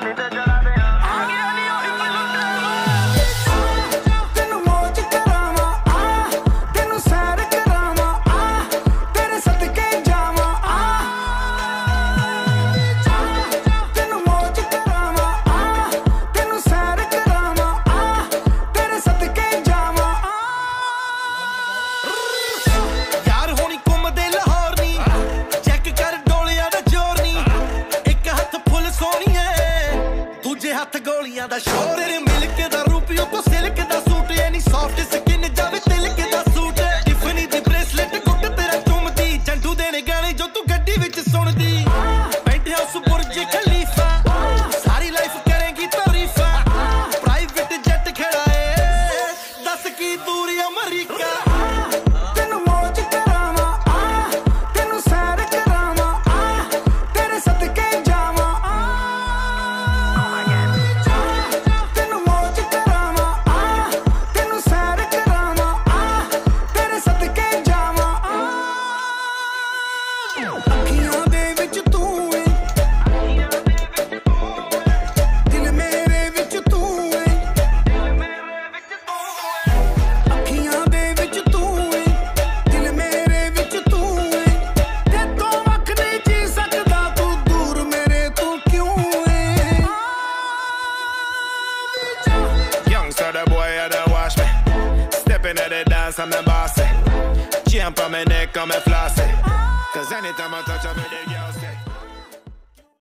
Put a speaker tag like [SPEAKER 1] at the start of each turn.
[SPEAKER 1] I'll that. ਦਾ ਸ਼ੋਰ ਰੇ milk ਦਾ ਰੂਪਿਓ ਕੋ ਸਿਲਕ ਦਾ ਸੂਟ ਐਨੀ ਸੌਫਟ ਸਕਿਨ ਜਾਵੇ
[SPEAKER 2] dance, I'm a boss. On my neck, I'm a. Cause anytime I touch, I'm a